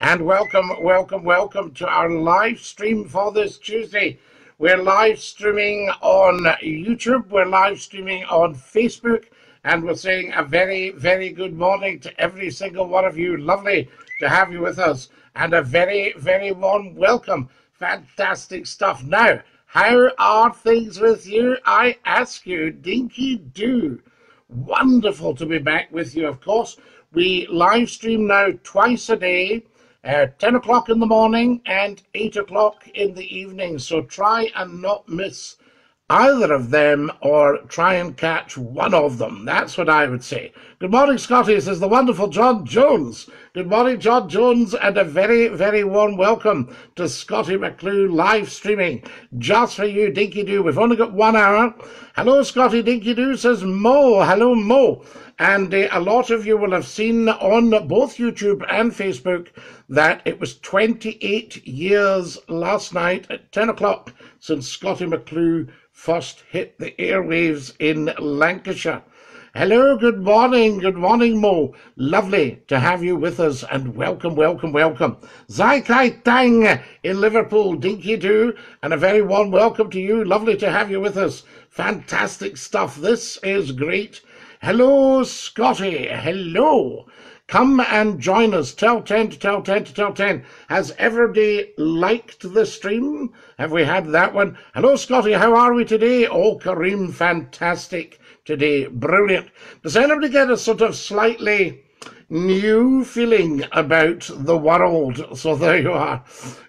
And welcome, welcome, welcome to our live stream for this Tuesday. We're live streaming on YouTube, we're live streaming on Facebook, and we're saying a very, very good morning to every single one of you. Lovely to have you with us, and a very, very warm welcome. Fantastic stuff. Now, how are things with you? I ask you, Dinky Do. Wonderful to be back with you, of course. We live stream now twice a day, uh, 10 o'clock in the morning and 8 o'clock in the evening. So try and not miss either of them or try and catch one of them. That's what I would say. Good morning, Scottie, says the wonderful John Jones. Good morning, John Jones, and a very, very warm welcome to Scottie McClue live streaming just for you, Dinky Doo. We've only got one hour. Hello, Scottie Dinky Doo, says Mo. Hello, Mo. And uh, a lot of you will have seen on both YouTube and Facebook that it was 28 years last night at 10 o'clock since Scottie McClue first hit the airwaves in Lancashire. Hello, good morning, good morning, Mo. Lovely to have you with us and welcome, welcome, welcome. Zai Kai Tang in Liverpool, dinky do, and a very warm welcome to you. Lovely to have you with us. Fantastic stuff. This is great. Hello, Scottie. Hello. Come and join us. Tell 10 to tell 10 to tell 10. Has everybody liked the stream? Have we had that one? Hello, Scottie. How are we today? Oh, Kareem, fantastic today. Brilliant. Does anybody get a sort of slightly new feeling about the world? So there you are.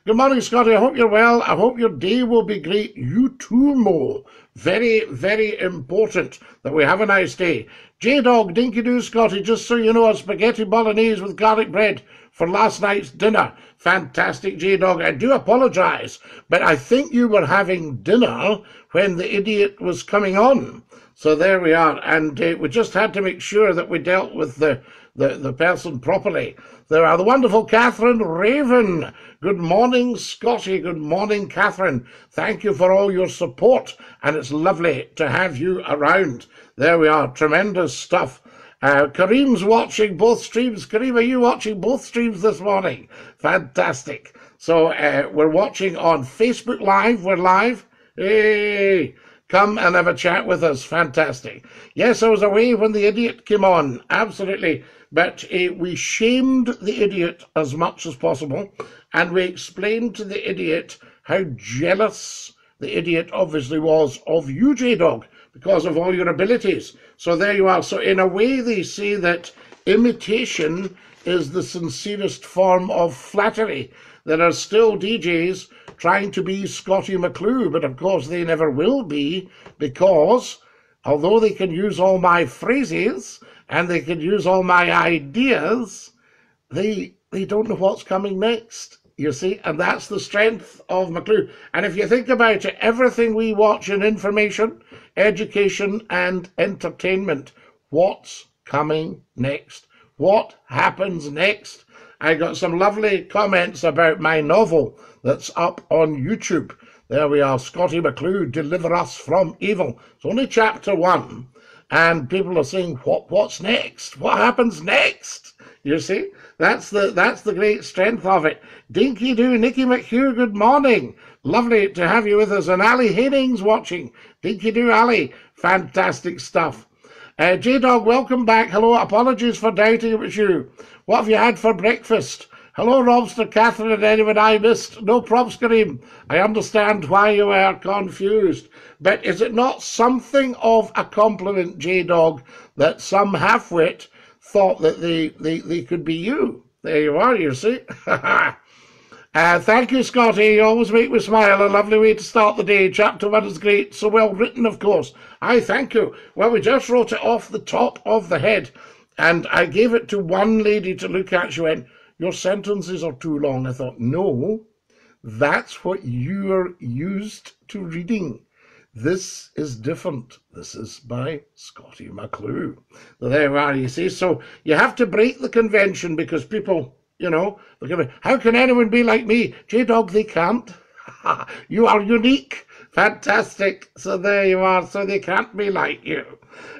Good morning, Scottie. I hope you're well. I hope your day will be great. You too, Mo. Very, very important that we have a nice day. J Dog, Dinky Doo, Scottie, just so you know, a spaghetti bolognese with garlic bread for last night's dinner. Fantastic, J Dog. I do apologise, but I think you were having dinner when the idiot was coming on. So there we are. And uh, we just had to make sure that we dealt with the, the, the person properly. There are the wonderful Catherine Raven. Good morning, Scottie. Good morning, Catherine. Thank you for all your support, and it's lovely to have you around. There we are. Tremendous stuff. Uh, Kareem's watching both streams. Kareem, are you watching both streams this morning? Fantastic. So uh, we're watching on Facebook Live. We're live. Hey, come and have a chat with us. Fantastic. Yes, I was away when the idiot came on. Absolutely. But uh, we shamed the idiot as much as possible, and we explained to the idiot how jealous the idiot obviously was of you, J Dog because of all your abilities. So there you are. So in a way, they say that imitation is the sincerest form of flattery. There are still DJs trying to be Scottie McClue, but of course they never will be because although they can use all my phrases and they can use all my ideas, they they don't know what's coming next. You see, and that's the strength of McClue. And if you think about it, everything we watch in information education and entertainment. What's coming next? What happens next? I got some lovely comments about my novel that's up on YouTube. There we are, Scottie McClue, Deliver Us from Evil. It's only chapter one, and people are saying, "What? What's next? What happens next?" You see, that's the that's the great strength of it. Dinky Doo, Nicky McHugh, good morning. Lovely to have you with us. And Ali Hennings watching. Dinky Doo Ali. Fantastic stuff. Uh, J Dog, welcome back. Hello. Apologies for doubting it was you. What have you had for breakfast? Hello, Robster, Catherine, and anyone I missed. No props, Kareem. I understand why you are confused. But is it not something of a compliment, J Dog, that some half-wit thought that they, they, they could be you? There you are, you see. Uh, thank you, Scottie. You always make me smile. A lovely way to start the day. Chapter one is great. So well written, of course. I thank you. Well, we just wrote it off the top of the head. And I gave it to one lady to look at. She went, Your sentences are too long. I thought, No, that's what you're used to reading. This is different. This is by Scottie McClue. There you are, you see. So you have to break the convention because people you know, how can anyone be like me? J Dog, they can't. you are unique. Fantastic. So there you are. So they can't be like you.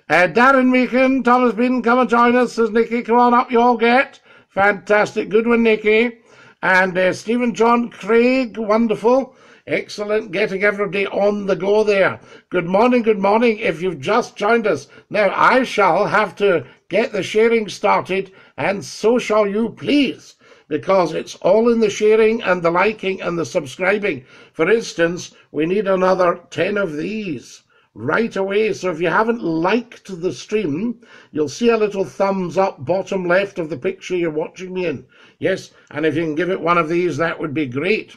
Uh, Darren Meekin, Thomas Bin, come and join us, says Nikki, Come on up, you all get. Fantastic. Good one, Nicky. And uh, Stephen John Craig, wonderful. Excellent getting everybody on the go there. Good morning, good morning. If you've just joined us, now I shall have to get the sharing started, and so shall you, please, because it's all in the sharing and the liking and the subscribing. For instance, we need another 10 of these right away. So if you haven't liked the stream, you'll see a little thumbs up bottom left of the picture you're watching me in. Yes, and if you can give it one of these, that would be great.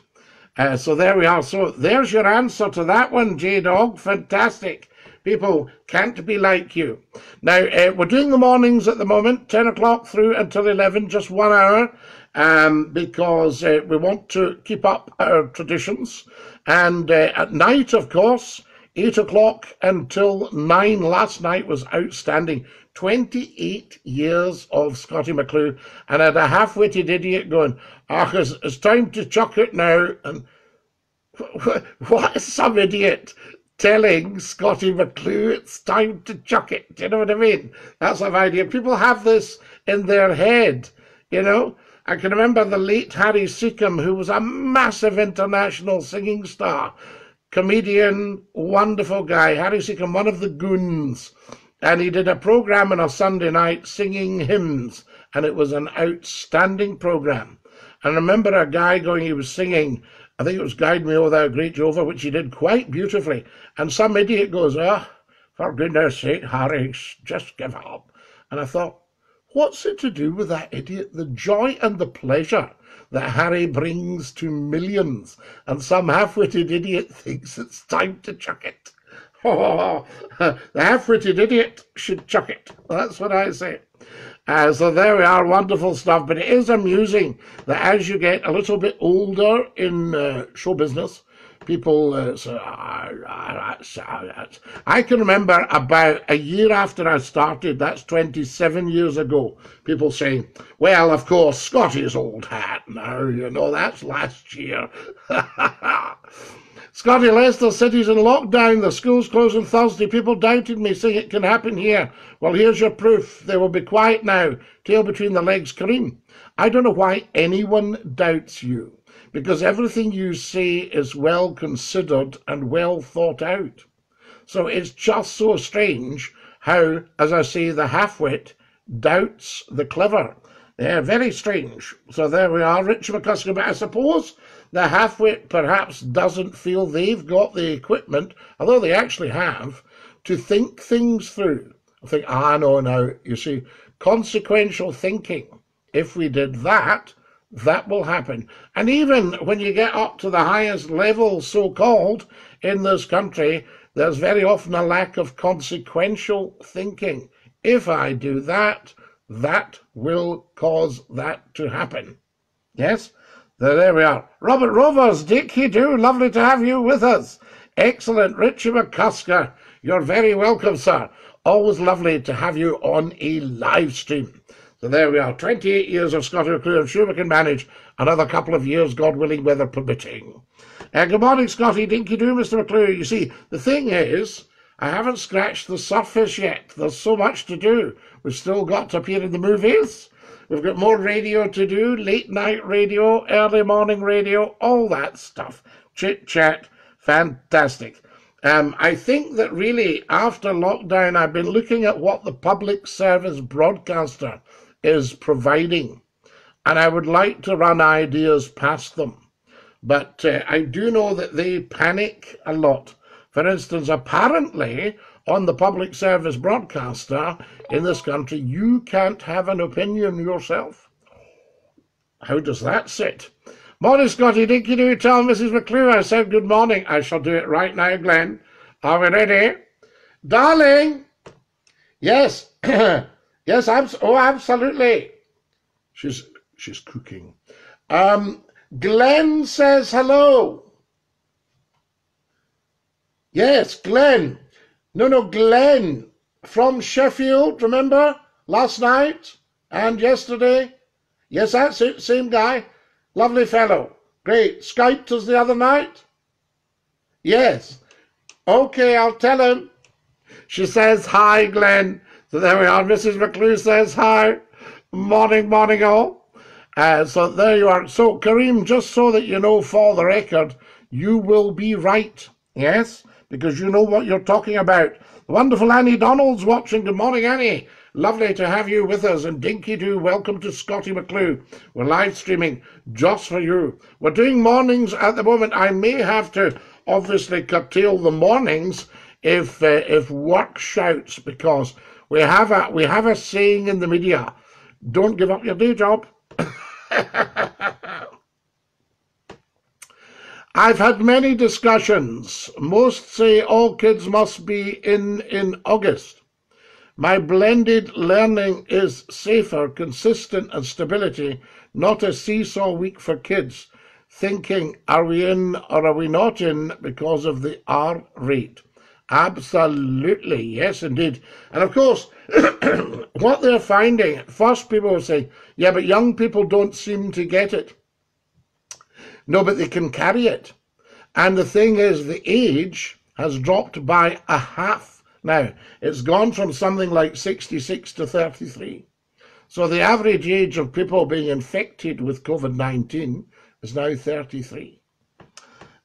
Uh, so there we are. So there's your answer to that one, J Dog. Fantastic. People can't be like you. Now, uh, we're doing the mornings at the moment, 10 o'clock through until 11, just one hour, um, because uh, we want to keep up our traditions. And uh, at night, of course, 8 o'clock until 9 last night was outstanding. 28 years of Scottie McClue, and had a half-witted idiot going, ah, it's, it's time to chuck it now. And what is some idiot telling Scottie McClue it's time to chuck it? Do you know what I mean? That's an idea. People have this in their head, you know. I can remember the late Harry Secombe, who was a massive international singing star, comedian, wonderful guy. Harry Secombe, one of the goons. And he did a program on a Sunday night singing hymns, and it was an outstanding program. And I remember a guy going, he was singing, I think it was Guide Me, O Thou Great Jehovah, which he did quite beautifully. And some idiot goes, ah, oh, for goodness sake, Harry, just give up. And I thought, what's it to do with that idiot? The joy and the pleasure that Harry brings to millions, and some half-witted idiot thinks it's time to chuck it. The half-witted idiot should chuck it. That's what I say. Uh, so there we are, wonderful stuff. But it is amusing that as you get a little bit older in uh, show business, people uh, say, ah, I can remember about a year after I started, that's 27 years ago, people saying, well, of course, Scottie's old hat now, you know, that's last year. Scottie Leicester City's in lockdown. The school's closed closing Thursday. People doubted me, saying it can happen here. Well, here's your proof. They will be quiet now. Tail between the legs, Kareem. I don't know why anyone doubts you, because everything you say is well considered and well thought out. So it's just so strange how, as I say, the half-wit doubts the clever. Yeah, very strange. So there we are, Richard McCusker. But I suppose the half-wit perhaps doesn't feel they've got the equipment, although they actually have, to think things through. I think, ah, no, now, you see, consequential thinking. If we did that, that will happen. And even when you get up to the highest level, so-called, in this country, there's very often a lack of consequential thinking. If I do that, that will cause that to happen. Yes? There, we are. Robert Rovers, Dick, you do. Lovely to have you with us. Excellent. Richie McCusker, you're very welcome, sir. Always lovely to have you on a live stream. So there we are. 28 years of Scottish. I'm sure we can manage another couple of years, God willing, weather permitting. Uh, good morning, Scottie. Dinky do, Mr. McClue. You see, the thing is, I haven't scratched the surface yet. There's so much to do. We've still got to appear in the movies. We've got more radio to do, late night radio, early morning radio, all that stuff. Chit chat, fantastic. Um, I think that really after lockdown, I've been looking at what the public service broadcaster is providing, and I would like to run ideas past them. But uh, I do know that they panic a lot. For instance, apparently on the public service broadcaster in this country, you can't have an opinion yourself. How does that sit? Morning, Scottie. Did you tell Mrs. McClue I said good morning? I shall do it right now, Glenn. Are we ready? Darling! Yes. yes, abs- oh, absolutely. She's, she's cooking. Um, Glenn says hello. Yes, Glenn. No, no, Glenn from Sheffield, remember? Last night and yesterday. Yes, that's it, same guy. Lovely fellow. Great. Skyped us the other night? Yes. Okay, I'll tell him. She says hi, Glenn. So there we are. Mrs. McClue says hi. Morning, morning all. Uh, so there you are. So, Kareem, just so that you know for the record, you will be right. Yes? Because you know what you're talking about. The wonderful Annie Donald's watching. Good morning, Annie. Lovely to have you with us. And Dinky Doo, welcome to Scottie McClue. We're live streaming just for you. We're doing mornings at the moment. I may have to obviously curtail the mornings if uh, if work shouts because we have a we have a saying in the media: don't give up your day job. I've had many discussions. Most say all kids must be in in August. My blended learning is safer, consistent, and stability, not a seesaw week for kids thinking, are we in or are we not in because of the R rate? Absolutely, yes, indeed. And of course, what they're finding, first people will say, yeah, but young people don't seem to get it. No, but they can carry it. And the thing is, the age has dropped by a half now. It's gone from something like 66 to 33. So the average age of people being infected with COVID 19 is now 33.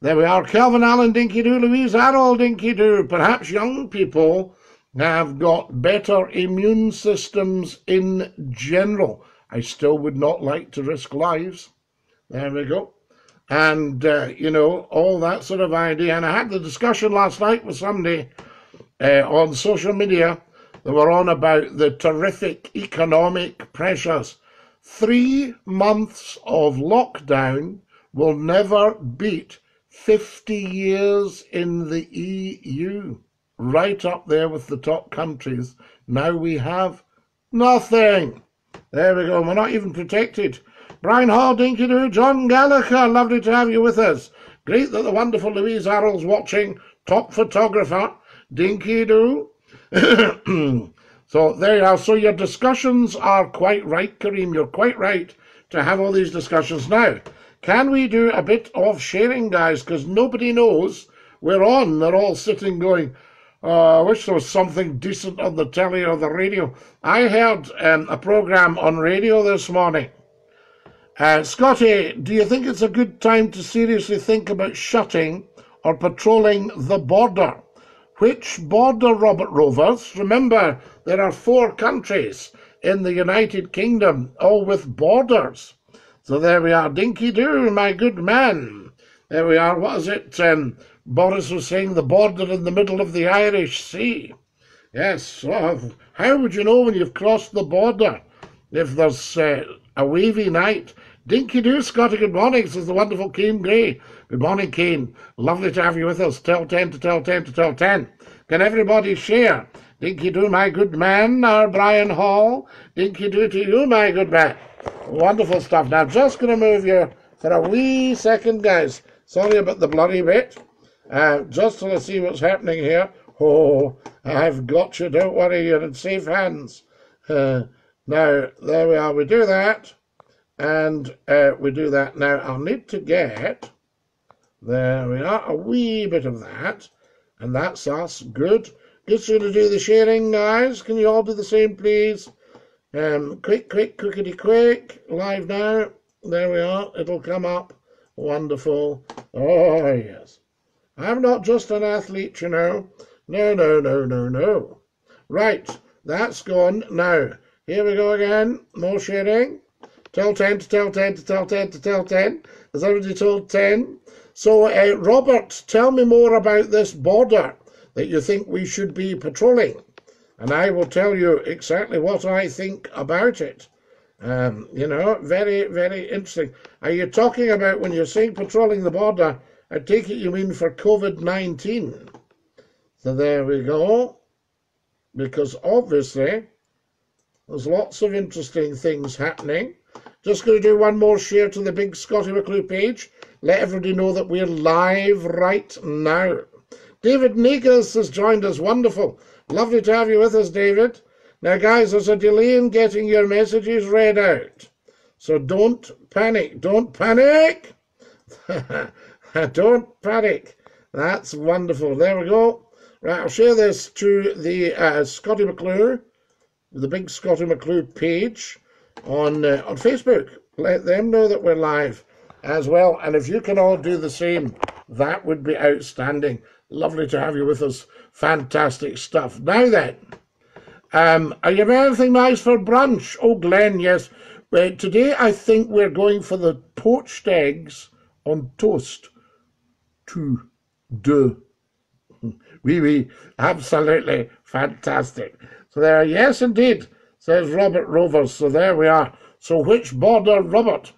There we are. Kelvin Allen Dinky Doo, Louise Harold Dinky Doo. Perhaps young people have got better immune systems in general. I still would not like to risk lives. There we go. And, uh, you know, all that sort of idea. And I had the discussion last night with somebody uh, on social media that were on about the terrific economic pressures Three months of lockdown will never beat 50 years in the EU. Right up there with the top countries. Now we have nothing. There we go. We're not even protected. Brian Hall, Dinky Doo, John Gallagher, lovely to have you with us. Great that the wonderful Louise Arrow's watching. Top photographer, Dinky Doo. So there you are. So your discussions are quite right, Kareem. You're quite right to have all these discussions. Now, can we do a bit of sharing, guys? Because nobody knows we're on. They're all sitting going, oh, I wish there was something decent on the telly or the radio. I heard um, a program on radio this morning. Uh, Scottie, do you think it's a good time to seriously think about shutting or patrolling the border? Which border, Robert Rovers? Remember, there are four countries in the United Kingdom, all with borders. So there we are. Dinky Doo, my good man. There we are. What is it? Um, Boris was saying the border in the middle of the Irish Sea. Yes. How would you know when you've crossed the border if there's uh, a wavy night? Dinky Doo, Scottie, good morning, says the wonderful Kane Gray. Good morning, Kane. Lovely to have you with us. Tell 10 to tell 10 to tell 10. Can everybody share? Dinky do, my good man, our Brian Hall. Dinky Doo to you, my good man. Wonderful stuff. Now, just going to move you for a wee second, guys. Sorry about the bloody bit. Uh, just to see what's happening here. Oh, I've got you. Don't worry, you're in safe hands. Uh, now, there we are. We do that and uh, we do that. Now I'll need to get, there we are, a wee bit of that, and that's us, good. Just going to do the sharing, guys. Can you all do the same, please? Um, quick, quick, quickity quick, live now. There we are, it'll come up. Wonderful. Oh, yes. I'm not just an athlete, you know. No, no, no, no, no. Right, that's gone. Now, here we go again. More sharing. Tell 10 to tell 10 to tell 10 to tell 10. Has everybody told 10? So, uh, Robert, tell me more about this border that you think we should be patrolling. And I will tell you exactly what I think about it. Um, you know, very, very interesting. Are you talking about when you're saying patrolling the border? I take it you mean for COVID 19. So there we go. Because obviously, there's lots of interesting things happening. Just going to do one more share to the big Scottie McClue page. Let everybody know that we're live right now. David Negus has joined us. Wonderful. Lovely to have you with us, David. Now, guys, there's a delay in getting your messages read out. So don't panic. Don't panic. don't panic. That's wonderful. There we go. Right, I'll share this to the uh, Scottie McClue, the big Scottie McClue page on uh, on Facebook. let them know that we're live as well. And if you can all do the same, that would be outstanding. Lovely to have you with us. Fantastic stuff. Now then, um, are you having anything nice for brunch? Oh, Glenn, yes. Well, today I think we're going for the poached eggs on toast. To de. Oui, oui, absolutely fantastic. So there, yes, indeed, says Robert Rovers. So there we are. So which border, Robert?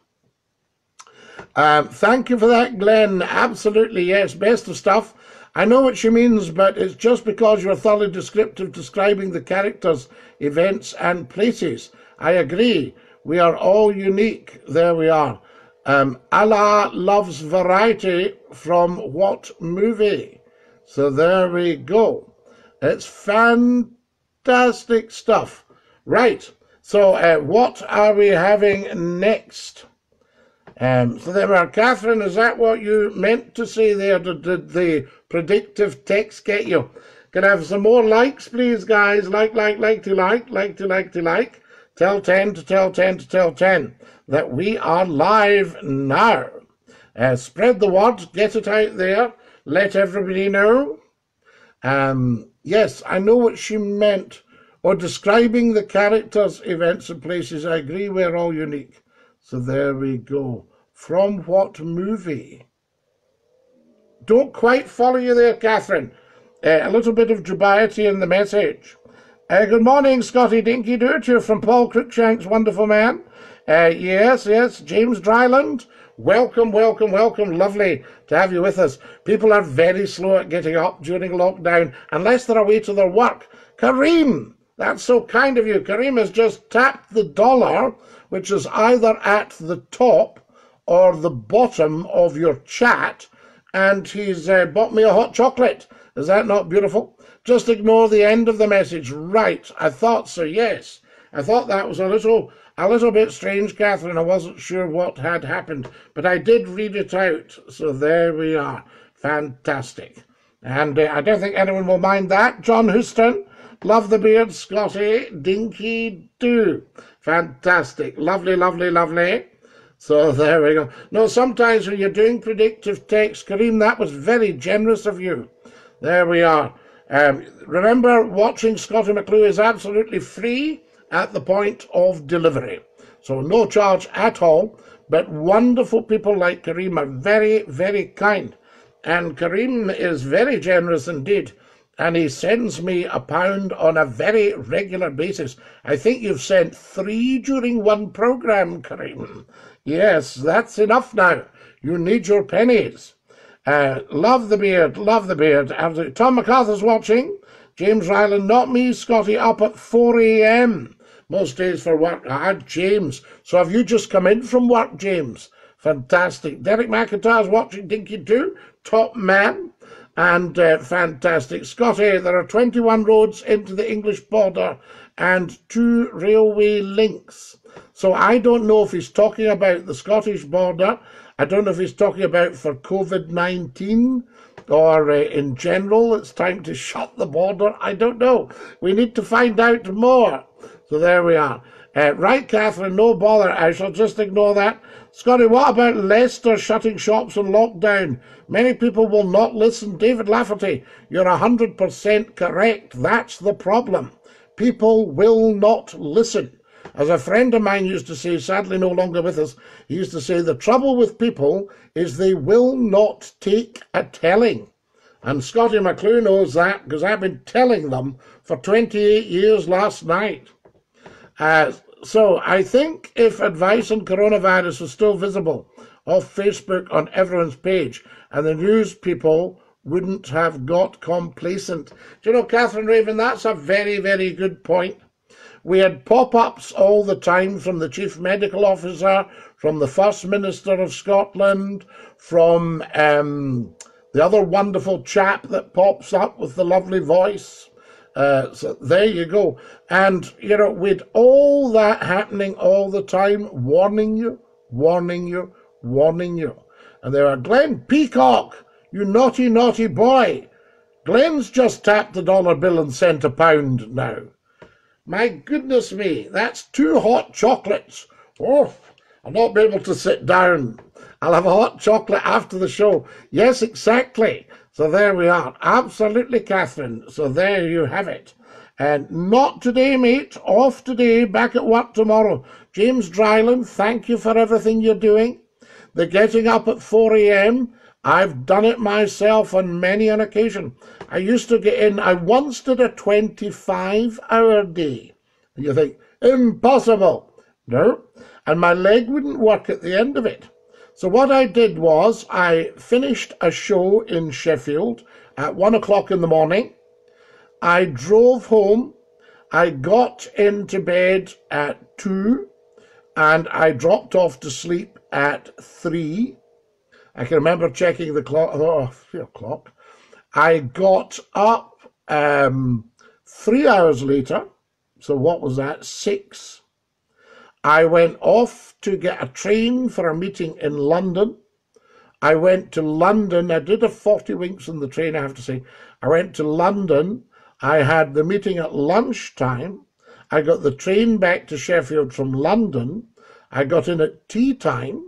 Um, thank you for that, Glenn. Absolutely, yes. Best of stuff. I know what she means, but it's just because you're thoroughly descriptive describing the characters, events, and places. I agree. We are all unique. There we are. Um, Allah loves variety from what movie? So there we go. It's fantastic stuff. Right. So uh, what are we having next? Um, so there are, Catherine, is that what you meant to say there? Did, did the predictive text get you? Can I have some more likes, please, guys? Like, like, like to like, like to like to like. Tell 10 to tell 10 to tell 10 that we are live now. Uh, spread the word, get it out there, let everybody know. Um, yes, I know what she meant. Or describing the characters, events, and places. I agree, we're all unique. So there we go. From what movie? Don't quite follow you there, Catherine. Uh, a little bit of dubiety in the message. Uh, good morning, Scottie Dinky Do it here from Paul Cruikshank's Wonderful Man. Uh, yes, yes, James Dryland. Welcome, welcome, welcome. Lovely to have you with us. People are very slow at getting up during lockdown unless they're away to their work. Kareem, that's so kind of you. Kareem has just tapped the dollar which is either at the top or the bottom of your chat, and he's uh, bought me a hot chocolate. Is that not beautiful? Just ignore the end of the message. Right, I thought so, yes. I thought that was a little a little bit strange, Catherine. I wasn't sure what had happened, but I did read it out. So there we are. Fantastic. And uh, I don't think anyone will mind that. John Houston, love the beard, Scottie, dinky do. Fantastic. Lovely, lovely, lovely. So there we go. No, sometimes when you're doing predictive text, Kareem, that was very generous of you. There we are. Um, remember, watching Scotty McClue is absolutely free at the point of delivery. So no charge at all. But wonderful people like Kareem are very, very kind. And Kareem is very generous indeed and he sends me a pound on a very regular basis. I think you've sent three during one program, Kareem. Yes, that's enough now. You need your pennies. Uh, love the beard, love the beard. Tom MacArthur's watching. James Ryland, not me, Scottie, up at 4 a.m. Most days for work. Ah, James. So have you just come in from work, James? Fantastic. Derek McIntyre's watching Dinky too. Top man and uh, fantastic. Scottie, there are 21 roads into the English border and two railway links. So I don't know if he's talking about the Scottish border. I don't know if he's talking about for COVID 19 or uh, in general, it's time to shut the border. I don't know. We need to find out more. So there we are. Uh, right, Catherine, no bother. I shall just ignore that. Scottie, what about Leicester shutting shops and lockdown? Many people will not listen. David Lafferty, you're 100% correct. That's the problem. People will not listen. As a friend of mine used to say, sadly no longer with us, he used to say, the trouble with people is they will not take a telling. And Scottie McClue knows that because I've been telling them for 28 years last night. Uh, so I think if advice on coronavirus was still visible off Facebook on everyone's page, and the news people wouldn't have got complacent. Do you know, Catherine Raven, that's a very, very good point. We had pop ups all the time from the Chief Medical Officer, from the First Minister of Scotland, from um, the other wonderful chap that pops up with the lovely voice. Uh, so there you go. And, you know, with all that happening all the time, warning you, warning you, warning you. And there are Glenn Peacock, you naughty, naughty boy. Glenn's just tapped the dollar bill and sent a pound now. My goodness me, that's two hot chocolates. Oh, I'll not be able to sit down. I'll have a hot chocolate after the show. Yes, exactly. So there we are. Absolutely, Catherine. So there you have it. And not today, mate. Off today. Back at work tomorrow. James Dryland, thank you for everything you're doing. The getting up at 4 a.m. I've done it myself on many an occasion. I used to get in, I once did a 25 hour day. And you think, impossible. No. And my leg wouldn't work at the end of it. So what I did was I finished a show in Sheffield at one o'clock in the morning. I drove home. I got into bed at two and I dropped off to sleep at three. I can remember checking the clock. Oh, three o'clock. I got up um, three hours later. So what was that? Six. I went off to get a train for a meeting in London. I went to London. I did a 40 winks in the train, I have to say. I went to London. I had the meeting at lunchtime. I got the train back to Sheffield from London. I got in at tea time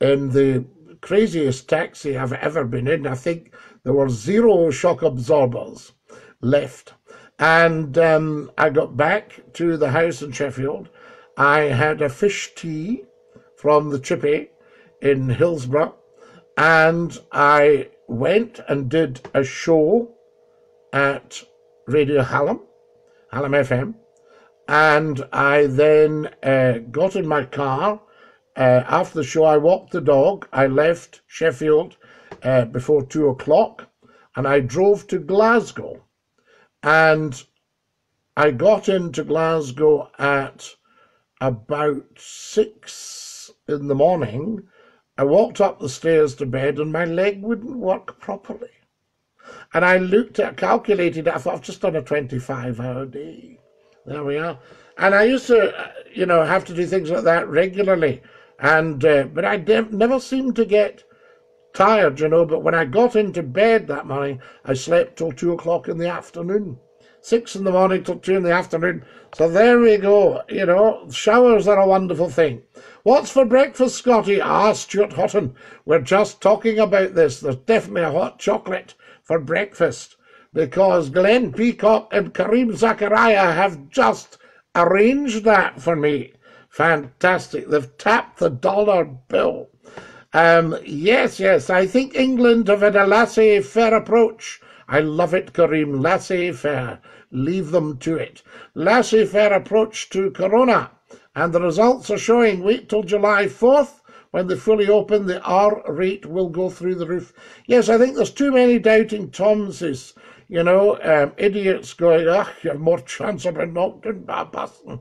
in the craziest taxi I've ever been in. I think there were zero shock absorbers left. And um, I got back to the house in Sheffield. I had a fish tea from the Chippy in Hillsborough, and I went and did a show at Radio Hallam, Hallam FM, and I then uh, got in my car. Uh, after the show, I walked the dog. I left Sheffield uh, before two o'clock, and I drove to Glasgow. And I got into Glasgow at about six in the morning, I walked up the stairs to bed and my leg wouldn't work properly. And I looked at, calculated I thought I've just done a 25 hour day. There we are. And I used to, uh, you know, have to do things like that regularly. And, uh, but I never seemed to get tired, you know. But when I got into bed that morning, I slept till two o'clock in the afternoon six in the morning till two in the afternoon. So there we go. You know, showers are a wonderful thing. What's for breakfast, Scottie? Ah, Stuart Houghton. We're just talking about this. There's definitely a hot chocolate for breakfast because Glenn Peacock and Kareem Zakaria have just arranged that for me. Fantastic. They've tapped the dollar bill. Um, yes, yes, I think England have had a laissez-faire approach. I love it, Kareem. Laissez-faire leave them to it. Laissez-faire approach to Corona, and the results are showing. Wait till July 4th when they fully open, the R rate will go through the roof. Yes, I think there's too many doubting Thomses, you know, um, idiots going, ah, you have more chance of being knocked in by a person.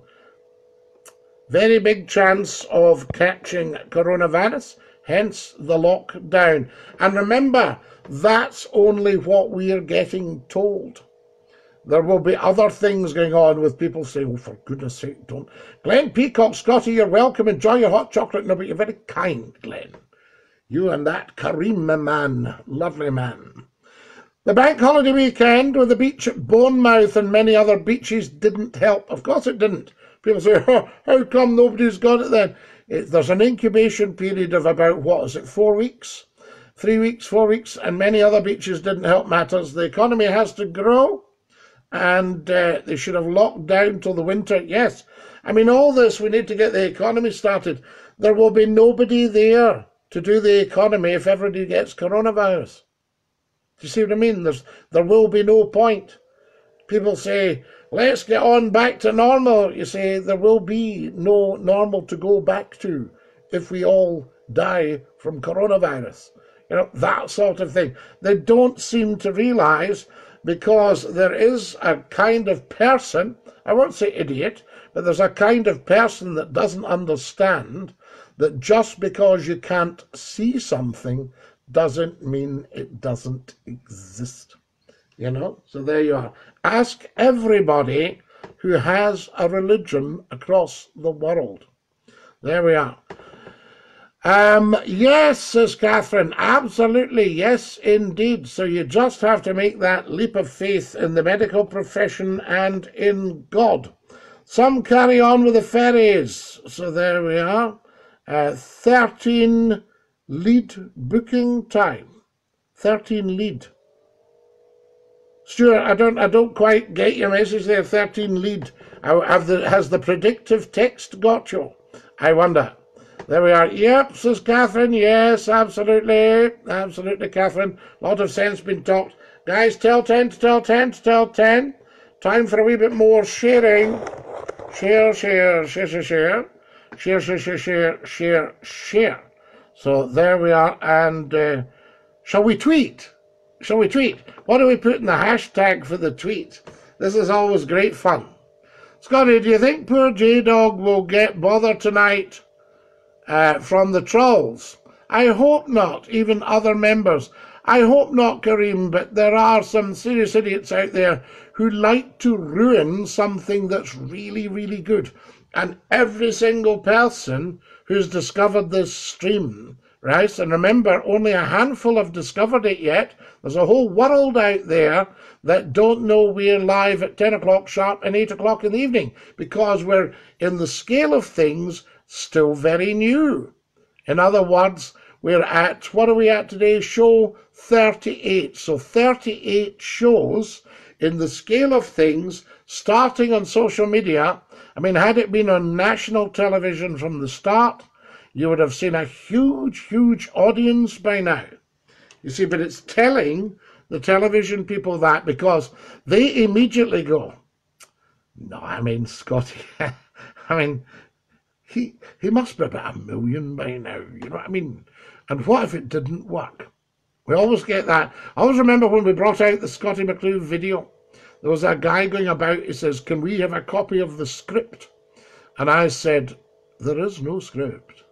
Very big chance of catching coronavirus, hence the lockdown. And remember, that's only what we're getting told. There will be other things going on with people saying, oh, for goodness sake, don't. Glenn Peacock, Scottie, you're welcome. Enjoy your hot chocolate. No, but you're very kind, Glenn. You and that Kareem man. Lovely man. The bank holiday weekend with the beach at Bournemouth and many other beaches didn't help. Of course it didn't. People say, oh, how come nobody's got it then? It, there's an incubation period of about, what is it, four weeks? Three weeks, four weeks, and many other beaches didn't help matters. The economy has to grow and uh, they should have locked down till the winter. Yes, I mean, all this, we need to get the economy started. There will be nobody there to do the economy if everybody gets coronavirus. Do you see what I mean? There's, there will be no point. People say, let's get on back to normal. You say, there will be no normal to go back to if we all die from coronavirus. You know, that sort of thing. They don't seem to realize because there is a kind of person, I won't say idiot, but there's a kind of person that doesn't understand that just because you can't see something doesn't mean it doesn't exist. You know? So there you are. Ask everybody who has a religion across the world. There we are. Um, yes, says Catherine, absolutely, yes, indeed. So you just have to make that leap of faith in the medical profession and in God. Some carry on with the fairies. So there we are. Uh, 13 lead booking time. 13 lead. Stuart, I don't, I don't quite get your message there. 13 lead. The, has the predictive text got you? I wonder. There we are. Yep, says Catherine. Yes, absolutely. Absolutely, Catherine. A lot of sense been talked. Guys, tell 10 to tell 10 to tell 10. Time for a wee bit more sharing. Share, share, share, share, share. Share, share, share, share, share, share. So there we are. And uh, shall we tweet? Shall we tweet? What do we put in the hashtag for the tweet? This is always great fun. Scottie, do you think poor J Dog will get bothered tonight uh, from the trolls? I hope not, even other members. I hope not, Kareem, but there are some serious idiots out there who like to ruin something that's really, really good. And every single person who's discovered this stream, right? And remember, only a handful have discovered it yet. There's a whole world out there that don't know we're live at 10 o'clock sharp and 8 o'clock in the evening because we're, in the scale of things, still very new. In other words, we're at, what are we at today? Show 38. So 38 shows in the scale of things, starting on social media. I mean, had it been on national television from the start, you would have seen a huge, huge audience by now. You see, but it's telling the television people that because they immediately go, no, I mean, Scottie, I mean, he, he must be about a million by now, you know what I mean? And what if it didn't work? We always get that. I always remember when we brought out the Scottie McClue video, there was a guy going about, he says, can we have a copy of the script? And I said, there is no script.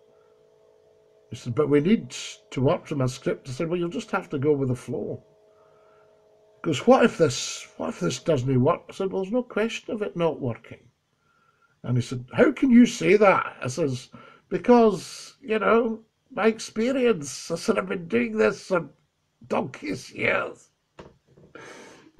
He said, but we need to work from a script. I said, well, you'll just have to go with the flow. Because what if this, what if this doesn't work? I said, well, there's no question of it not working. And he said, how can you say that? I says, because, you know, my experience. I said, I've been doing this for donkey's years.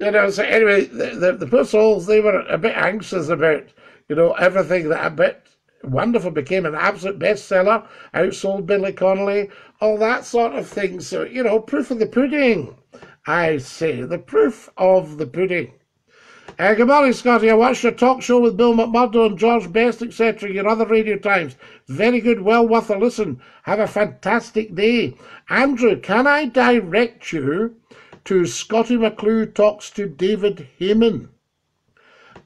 You know, so anyway, the, the, the poor souls, they were a bit anxious about, you know, everything that a bit wonderful became an absolute bestseller, outsold Billy Connolly, all that sort of thing. So, you know, proof of the pudding, I say, the proof of the pudding. Uh, good morning, Scottie. I watched your talk show with Bill McMurdo and George Best, etc., your other radio times. Very good, well worth a listen. Have a fantastic day. Andrew, can I direct you to Scottie McClue talks to David Hayman?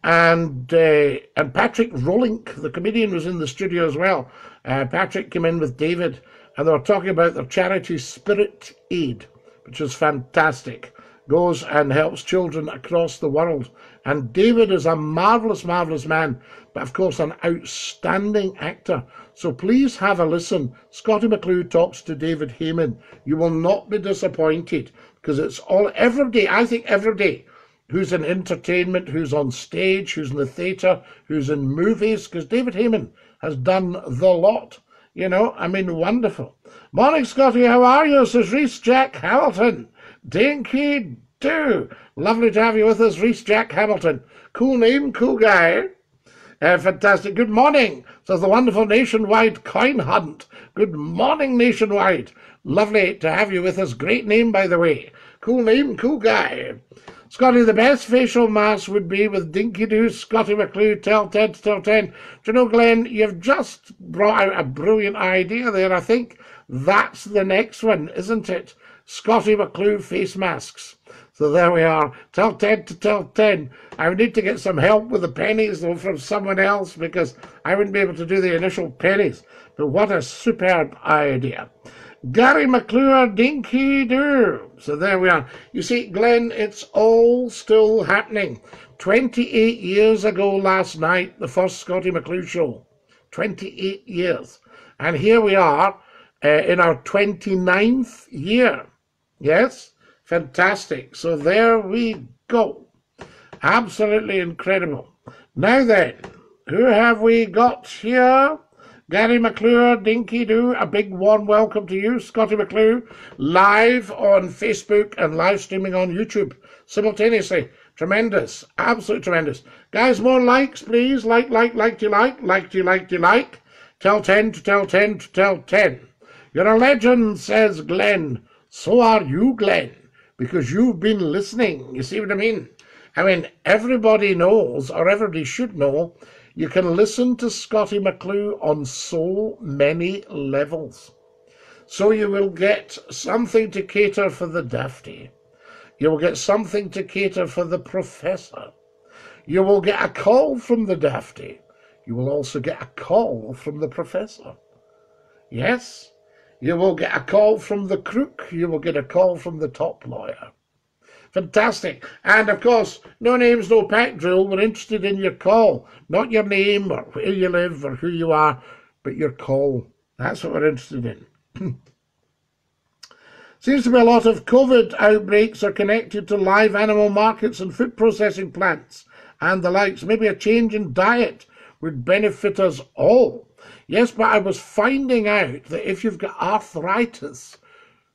And uh, and Patrick Rolink, the comedian, was in the studio as well. Uh, Patrick came in with David, and they were talking about their charity Spirit Aid, which is fantastic. Goes and helps children across the world and David is a marvellous, marvellous man, but of course an outstanding actor. So please have a listen. Scottie McClue talks to David Hayman. You will not be disappointed because it's all every day, I think every day, who's in entertainment, who's on stage, who's in the theatre, who's in movies, because David Hayman has done the lot. You know, I mean, wonderful. Morning, Scottie, how are you? Says Reese Jack Hamilton. Dinky too. Lovely to have you with us, Reese Jack Hamilton. Cool name, cool guy. Uh, fantastic. Good morning, says the wonderful Nationwide Coin Hunt. Good morning, Nationwide. Lovely to have you with us. Great name, by the way. Cool name, cool guy. Scottie, the best facial mask would be with Dinky Doo, Scottie McClue, Tell 10 to Tell 10. Do you know, Glenn, you've just brought out a brilliant idea there. I think that's the next one, isn't it? Scottie McClue face masks. So there we are. Tell 10 to tell 10. I would need to get some help with the pennies though from someone else because I wouldn't be able to do the initial pennies. But what a superb idea. Gary McClure Dinky Doo. So there we are. You see, Glenn, it's all still happening. 28 years ago last night, the first Scottie McClue show. 28 years. And here we are uh, in our 29th year. Yes? Fantastic. So there we go. Absolutely incredible. Now then, who have we got here? Gary McClure, Dinky Doo, a big warm welcome to you, Scottie McClue, live on Facebook and live streaming on YouTube simultaneously. Tremendous, absolutely tremendous. Guys, more likes, please. Like, like, like, do you like? Like, do you like, do you like? Tell 10 to tell 10 to tell 10. You're a legend, says Glenn. So are you, Glenn, because you've been listening. You see what I mean? I mean, everybody knows, or everybody should know, you can listen to Scottie McClue on so many levels. So you will get something to cater for the dafty. You will get something to cater for the professor. You will get a call from the dafty. You will also get a call from the professor. Yes, you will get a call from the crook. You will get a call from the top lawyer. Fantastic. And of course, no names, no pack drill. We're interested in your call, not your name or where you live or who you are, but your call. That's what we're interested in. Seems to be a lot of COVID outbreaks are connected to live animal markets and food processing plants and the likes. Maybe a change in diet would benefit us all. Yes, but I was finding out that if you've got arthritis,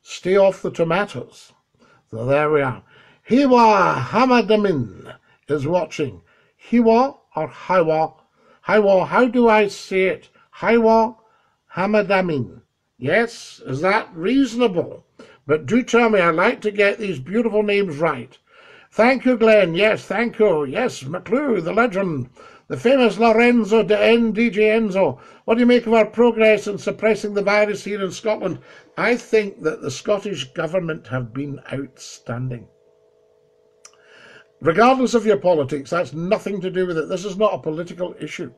stay off the tomatoes. So there we are. Hiwa Hamadamin is watching. Hiwa or Hiwa? Hiwa, how do I say it? Hiwa Hamadamin. Yes, is that reasonable? But do tell me, I like to get these beautiful names right. Thank you, Glenn. Yes, thank you. Yes, McClue, the legend, the famous Lorenzo de N. DJ Enzo. What do you make of our progress in suppressing the virus here in Scotland? I think that the Scottish Government have been outstanding regardless of your politics, that's nothing to do with it. This is not a political issue.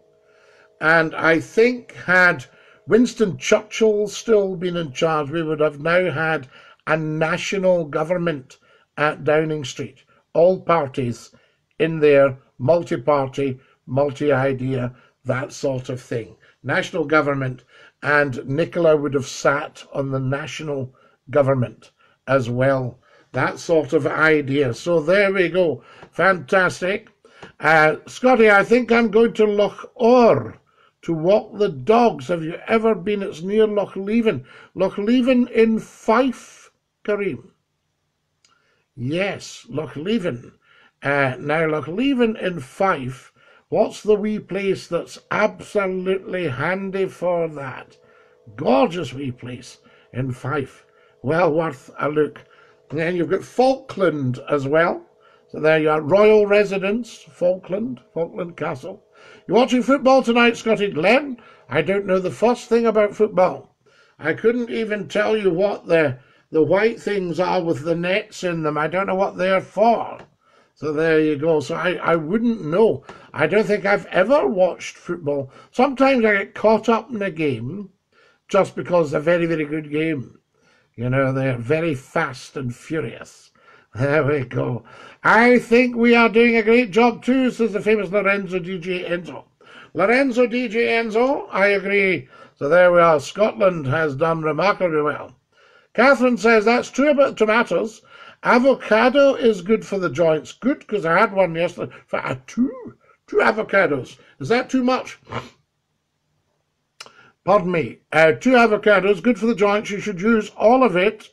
And I think had Winston Churchill still been in charge, we would have now had a national government at Downing Street. All parties in there, multi party, multi idea, that sort of thing. National government, and Nicola would have sat on the national government as well that sort of idea. So there we go. Fantastic. Uh, Scottie, I think I'm going to Loch Ore to walk the dogs. Have you ever been? It's near Loch Leven. Loch Leven in Fife, Kareem. Yes, Loch Leven. Uh, now, Loch Leven in Fife, what's the wee place that's absolutely handy for that? Gorgeous wee place in Fife. Well worth a look. And then you've got Falkland as well. So there you are, Royal Residence, Falkland, Falkland Castle. You're watching football tonight, Scottie Glenn? I don't know the first thing about football. I couldn't even tell you what the the white things are with the nets in them. I don't know what they're for. So there you go. So I, I wouldn't know. I don't think I've ever watched football. Sometimes I get caught up in a game just because it's a very, very good game. You know, they're very fast and furious. There we go. I think we are doing a great job too, says the famous Lorenzo DJ Enzo. Lorenzo DJ Enzo, I agree. So there we are. Scotland has done remarkably well. Catherine says that's true about tomatoes. Avocado is good for the joints. Good because I had one yesterday for uh, two two avocados. Is that too much? pardon me, uh, two avocados, good for the joints. You should use all of it.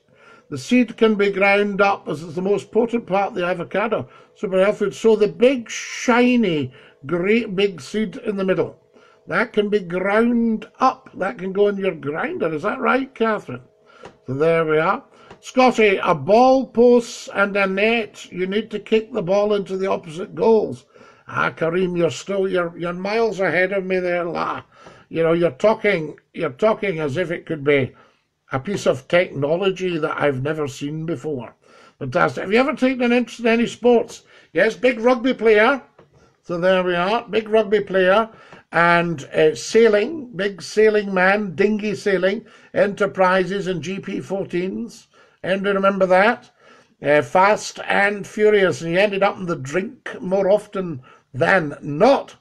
The seed can be ground up as it's the most potent part of the avocado. Super health food. So the big, shiny, great big seed in the middle, that can be ground up. That can go in your grinder. Is that right, Catherine? So there we are. Scottie, a ball post and a net. You need to kick the ball into the opposite goals. Ah, Kareem, you're still you're you're miles ahead of me there, la. You know, you're talking, you're talking as if it could be a piece of technology that I've never seen before. Fantastic. Have you ever taken an interest in any sports? Yes, big rugby player. So there we are, big rugby player and uh, sailing, big sailing man, dinghy sailing, enterprises and GP14s. And remember that? Uh, fast and furious, and he ended up in the drink more often than not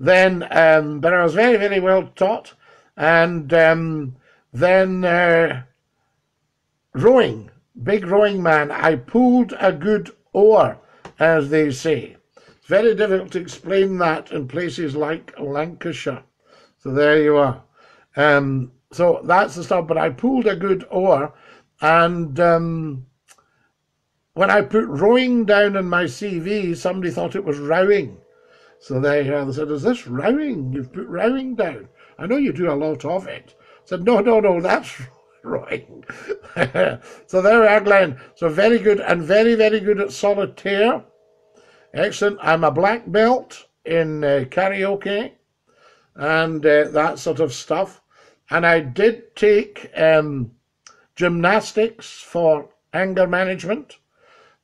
then um, but I was very, very well taught. And um, then uh, rowing, big rowing man. I pulled a good oar, as they say. It's very difficult to explain that in places like Lancashire. So there you are. Um, so that's the stuff. But I pulled a good oar, and um, when I put rowing down in my CV, somebody thought it was rowing. So are. They said, Is this rowing? You've put rowing down. I know you do a lot of it. I said, no, no, no, that's right. so there we are, Glenn. So very good and very, very good at solitaire. Excellent. I'm a black belt in uh, karaoke and uh, that sort of stuff. And I did take um, gymnastics for anger management,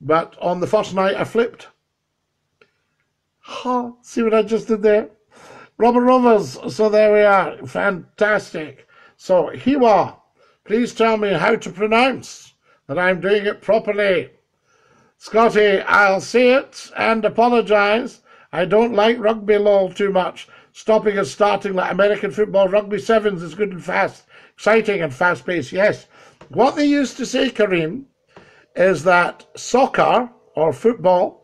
but on the first night I flipped. Ha! See what I just did there? Robert Rovers. So there we are. Fantastic. So Hiwa, please tell me how to pronounce that I'm doing it properly. Scottie, I'll say it and apologise. I don't like rugby lol too much. Stopping and starting like American football, rugby sevens is good and fast, exciting and fast paced. Yes. What they used to say, Kareem, is that soccer or football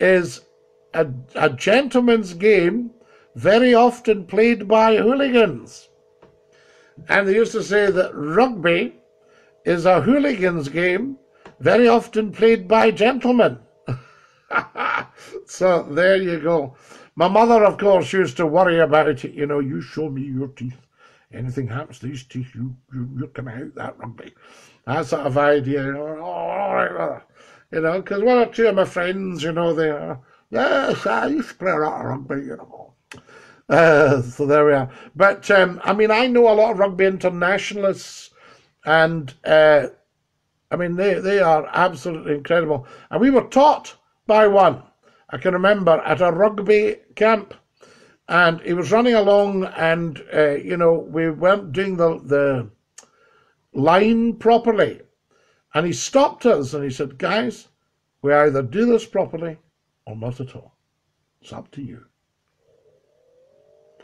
is a, a gentleman's game very often played by hooligans. And they used to say that rugby is a hooligan's game very often played by gentlemen. so there you go. My mother, of course, used to worry about it. You know, you show me your teeth. Anything happens to these teeth, you, you, you come out that rugby. That sort of idea. You know, right, You know, because one or two of my friends, you know, they are, yes, I used to play a lot of rugby, you know. Uh, so there we are. But, um, I mean, I know a lot of rugby internationalists, and, uh, I mean, they, they are absolutely incredible. And we were taught by one. I can remember at a rugby camp, and he was running along, and uh, you know we weren't doing the the line properly, and he stopped us and he said, "Guys, we either do this properly or not at all. It's up to you."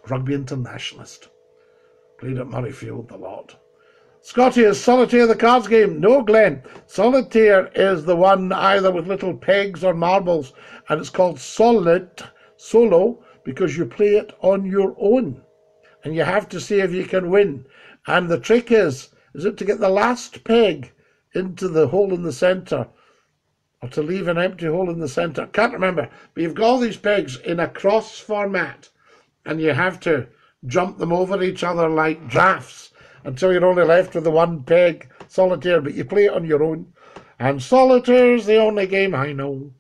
Rugby internationalist played at Murrayfield a lot. Scottie, is solitaire the cards game? No, Glenn. Solitaire is the one either with little pegs or marbles, and it's called solid, solo, because you play it on your own. And you have to see if you can win. And the trick is, is it to get the last peg into the hole in the centre, or to leave an empty hole in the centre? Can't remember. But you've got all these pegs in a cross format, and you have to jump them over each other like drafts until you're only left with the one peg solitaire, but you play it on your own. And solitaire's the only game I know.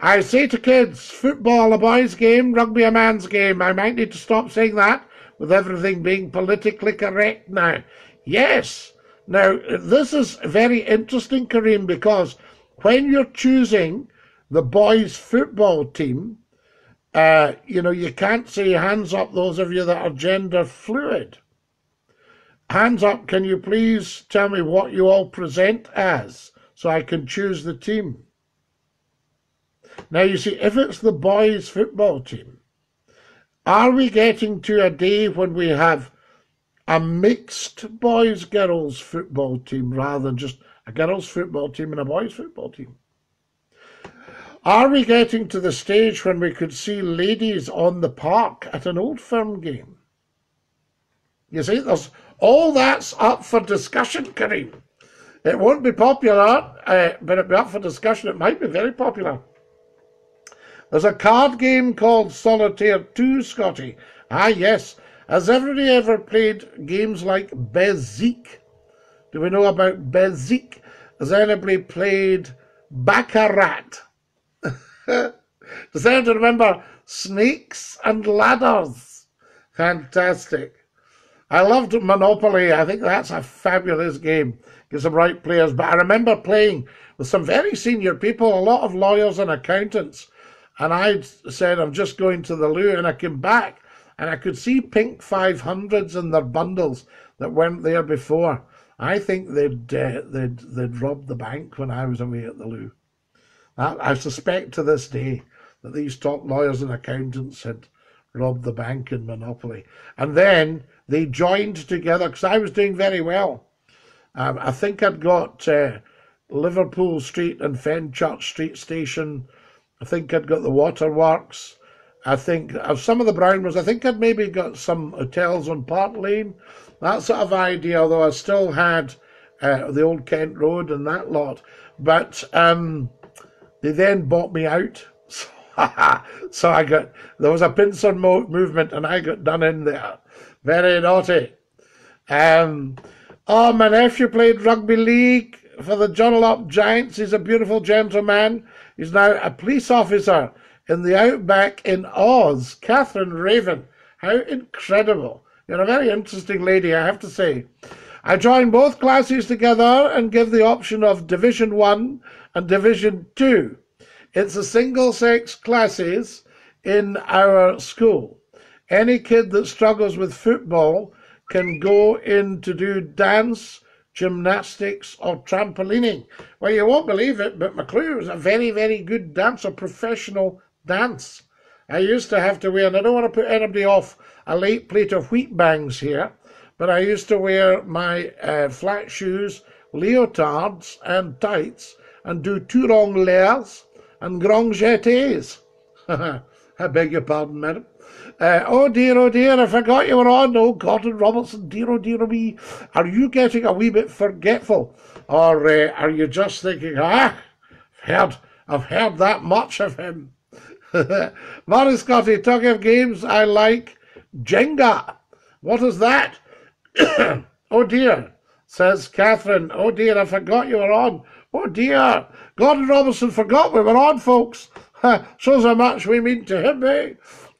I say to kids, football a boy's game, rugby a man's game. I might need to stop saying that with everything being politically correct now. Yes. Now, this is very interesting, Kareem, because when you're choosing the boys' football team, uh, you know, you can't say hands up those of you that are gender fluid. Hands up, can you please tell me what you all present as so I can choose the team? Now, you see, if it's the boys' football team, are we getting to a day when we have a mixed boys girls football team rather than just a girls football team and a boys football team? Are we getting to the stage when we could see ladies on the park at an old firm game? You see, there's all that's up for discussion, Kareem. It won't be popular, uh, but it'll be up for discussion. It might be very popular. There's a card game called Solitaire 2, Scottie. Ah, yes. Has everybody ever played games like Bezique? Do we know about Bezique? Has anybody played Baccarat? Does anyone remember Snakes and Ladders? Fantastic. I loved Monopoly. I think that's a fabulous game. Gives some right players. But I remember playing with some very senior people, a lot of lawyers and accountants. And I said, I'm just going to the loo. And I came back and I could see pink 500s in their bundles that weren't there before. I think they'd, uh, they'd, they'd robbed the bank when I was away at the loo. I, I suspect to this day that these top lawyers and accountants had robbed the bank in Monopoly. And then they joined together because I was doing very well. Um, I think I'd got uh, Liverpool Street and Fenchurch Street Station. I think I'd got the Waterworks. I think of some of the brown ones. I think I'd maybe got some hotels on Park Lane. That sort of idea, although I still had uh, the old Kent Road and that lot. But um, they then bought me out. So, so I got, there was a pincer mo- movement and I got done in there. Very naughty. Um, oh, my nephew played rugby league for the Joondalup Giants. He's a beautiful gentleman. He's now a police officer in the outback in Oz. Catherine Raven. How incredible. You're a very interesting lady, I have to say. I join both classes together and give the option of Division 1 and Division 2. It's a single sex classes in our school. Any kid that struggles with football can go in to do dance, gymnastics, or trampolining. Well, you won't believe it, but McClue was a very, very good dancer, professional dance. I used to have to wear, and I don't want to put anybody off a late plate of wheat bangs here, but I used to wear my uh, flat shoes, leotards, and tights, and do two long layers and grand jetés. I beg your pardon, madam. Uh, oh dear, oh dear, I forgot you were on. Oh, Gordon Robertson, dear, oh dear, oh me. Are you getting a wee bit forgetful? Or uh, are you just thinking, ah, I've heard, I've heard that much of him? Morris Scottie, talking of games I like, Jenga. What is that? oh dear, says Catherine. Oh dear, I forgot you were on. Oh dear, Gordon Robertson forgot we were on, folks. Shows how much we mean to him, eh?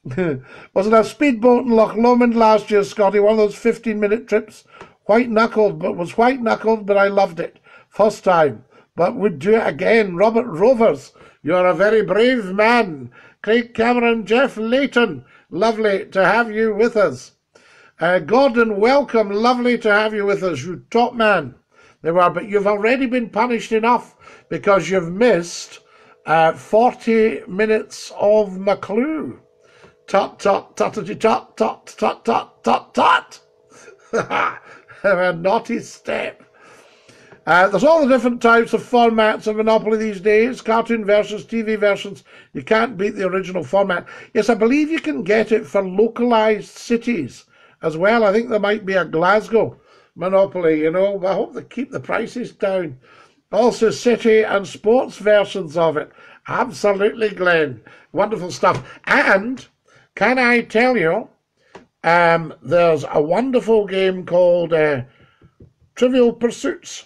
Wasn't a speedboat in Loch Lomond last year, Scottie? One of those 15 minute trips. White knuckled, but was white knuckled, but I loved it. First time. But would do it again. Robert Rovers, you're a very brave man. Craig Cameron, Jeff Layton, lovely to have you with us. Uh, Gordon, welcome. Lovely to have you with us, you top man. They were, but you've already been punished enough because you've missed uh, 40 minutes of McClue. Tot, tot, totty, tot, tot, tot, tot, tot, tot. a naughty step. Uh, there's all the different types of formats of Monopoly these days cartoon versions, TV versions. You can't beat the original format. Yes, I believe you can get it for localized cities as well. I think there might be a Glasgow Monopoly, you know. I hope they keep the prices down. Also, city and sports versions of it. Absolutely, Glenn. Wonderful stuff. And can I tell you, um, there's a wonderful game called uh, Trivial Pursuits.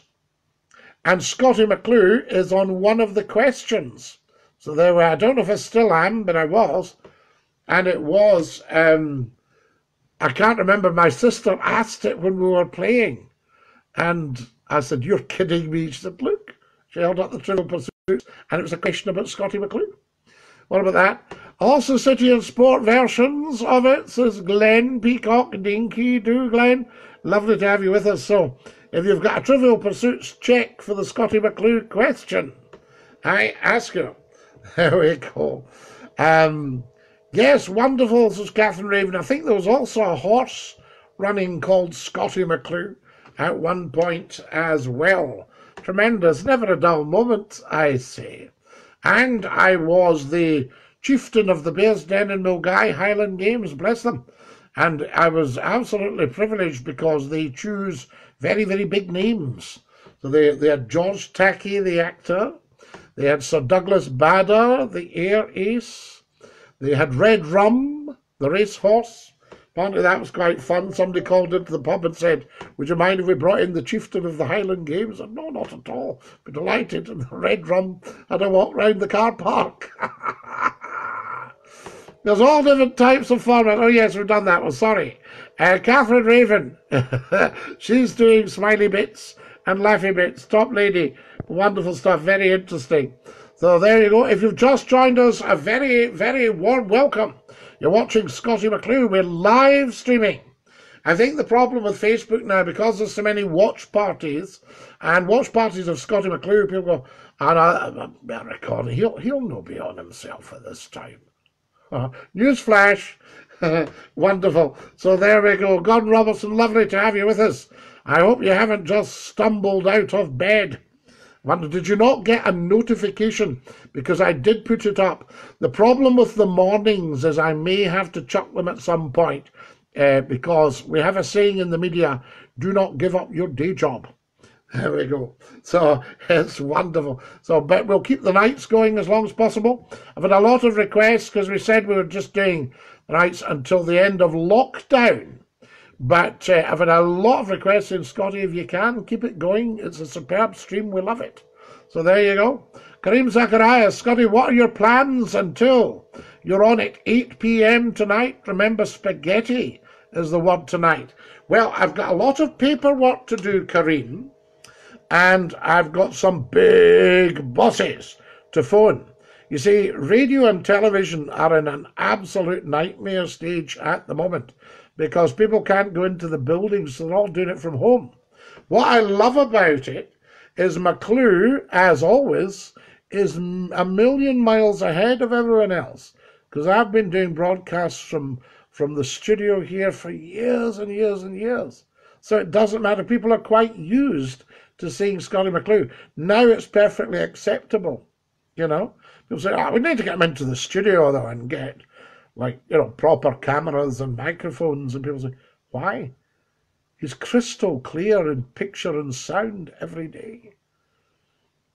And Scottie McClue is on one of the questions. So there were, I don't know if I still am, but I was. And it was, um, I can't remember, my sister asked it when we were playing. And I said, You're kidding me. She said, Look. She held up the Trivial Pursuits, and it was a question about Scottie McClue. What about that? Also, City and Sport versions of it, says Glenn Peacock Dinky. Do, Glenn. Lovely to have you with us. So, if you've got a Trivial Pursuits check for the Scottie McClue question, I ask you. There we go. Um, yes, wonderful, says Catherine Raven. I think there was also a horse running called Scottie McClue at one point as well. Tremendous, never a dull moment, I say. And I was the chieftain of the Bearsden and Milngavie Highland Games, bless them. And I was absolutely privileged because they choose very, very big names. So they, they had George Takei, the actor. They had Sir Douglas Bader, the air ace. They had Red Rum, the racehorse. Apparently that was quite fun. Somebody called into the pub and said, Would you mind if we brought in the chieftain of the Highland Games? And No, not at all. Be delighted. And red rum had a walk round the car park. There's all different types of format. Oh, yes, we've done that. Well, sorry. Uh, Catherine Raven. She's doing smiley bits and laughy bits. Top lady. Wonderful stuff. Very interesting. So there you go. If you've just joined us, a very, very warm welcome you're watching Scottie McClue. We're live streaming. I think the problem with Facebook now, because there's so many watch parties and watch parties of Scottie McClue, people go, and I, I'm recording. He'll he'll not be on himself at this time. Uh, newsflash, wonderful. So there we go. Gordon Robertson, lovely to have you with us. I hope you haven't just stumbled out of bed. Wonder, did you not get a notification? Because I did put it up. The problem with the mornings is I may have to chuck them at some point uh, because we have a saying in the media do not give up your day job. There we go. So it's wonderful. So, but we'll keep the nights going as long as possible. I've had a lot of requests because we said we were just doing nights until the end of lockdown. But uh, I've had a lot of requests in Scottie, if you can, keep it going. It's a superb stream. We love it. So there you go. Kareem Zachariah, Scottie, what are your plans until you're on at 8 p.m. tonight? Remember, spaghetti is the word tonight. Well, I've got a lot of paperwork to do, Kareem, and I've got some big bosses to phone. You see, radio and television are in an absolute nightmare stage at the moment because people can't go into the buildings, they're all doing it from home. What I love about it is McClue, as always, is a million miles ahead of everyone else because I've been doing broadcasts from from the studio here for years and years and years. So it doesn't matter. People are quite used to seeing Scottie McClue. Now it's perfectly acceptable, you know. People say, oh, we need to get him into the studio though and get like, you know, proper cameras and microphones. And people say, why? He's crystal clear in picture and sound every day.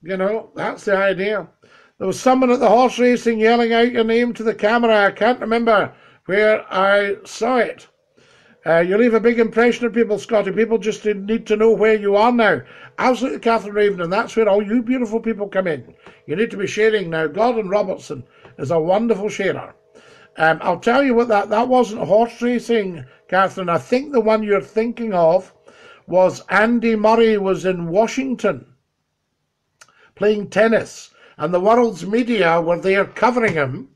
You know, that's the idea. There was someone at the horse racing yelling out your name to the camera. I can't remember where I saw it. Uh, you leave a big impression on people, Scottie. People just need to know where you are now. Absolutely, Catherine Raven, and that's where all you beautiful people come in. You need to be sharing now. Gordon Robertson is a wonderful sharer. Um, I'll tell you what that that wasn't horse racing, Catherine. I think the one you're thinking of was Andy Murray was in Washington playing tennis, and the world's media were there covering him,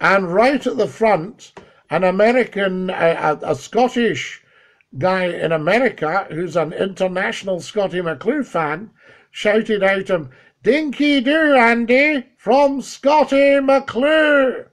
and right at the front, an American, a, a, a Scottish guy in America who's an international Scottie McClue fan shouted out him, Dinky do, Andy, from Scottie McClue.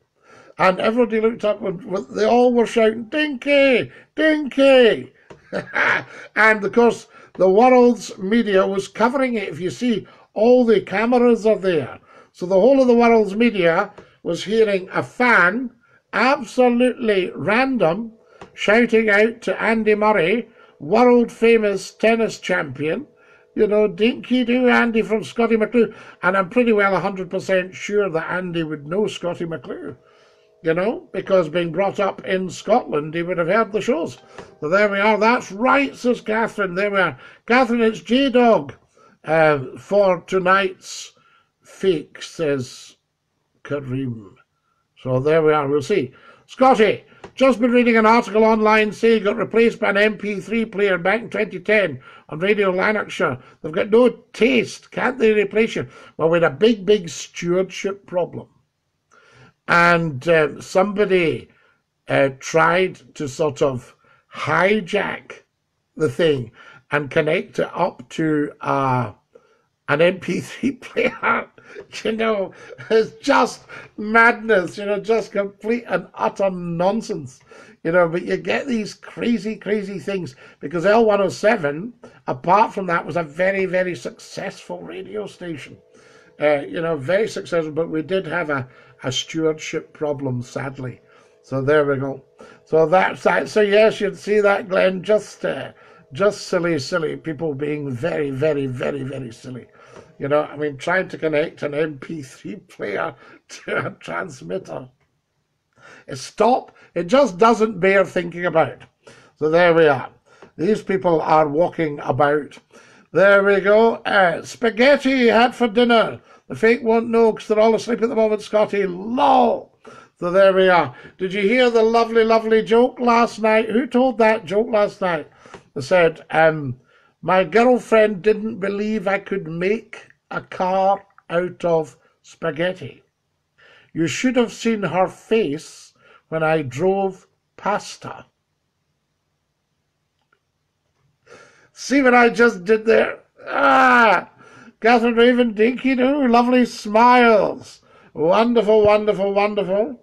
And everybody looked up and they all were shouting, Dinky, Dinky. and of course, the world's media was covering it. If you see, all the cameras are there. So the whole of the world's media was hearing a fan, absolutely random, shouting out to Andy Murray, world famous tennis champion, you know, dinky do Andy from Scottie McClue. And I'm pretty well 100% sure that Andy would know Scottie McClue, you know, because being brought up in Scotland, he would have heard the shows. So there we are. That's right, says Catherine. There we are. Catherine, it's J Dog uh, for tonight's fake, says Kareem. So there we are. We'll see. Scottie, just been reading an article online saying got replaced by an MP3 player back in 2010 on Radio Lanarkshire. They've got no taste. Can't they replace you? Well, we had a big, big stewardship problem. And uh, somebody uh, tried to sort of hijack the thing and connect it up to uh, an MP3 player. You know, it's just madness, you know, just complete and utter nonsense. You know, but you get these crazy, crazy things because L107, apart from that, was a very, very successful radio station. Uh, you know, very successful, but we did have a, a stewardship problem, sadly. So there we go. So that's that. So yes, you'd see that, Glenn. Just, uh, just silly, silly people being very, very, very, very silly. You know, I mean, trying to connect an MP3 player to a transmitter. It Stop. It just doesn't bear thinking about. So there we are. These people are walking about. There we go. Uh, spaghetti had for dinner. The fake won't know because they're all asleep at the moment, Scottie. Lol. So there we are. Did you hear the lovely, lovely joke last night? Who told that joke last night? They said, um, my girlfriend didn't believe I could make a car out of spaghetti. You should have seen her face when I drove past her. See what I just did there? Ah! Catherine Raven, dinky do, lovely smiles. Wonderful, wonderful, wonderful.